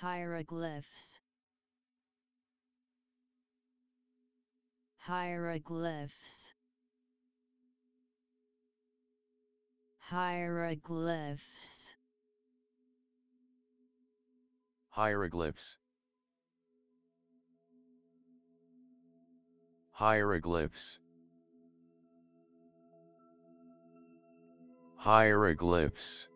Hieroglyphs Hieroglyphs Hieroglyphs Hieroglyphs. Hieroglyphs. Hieroglyphs.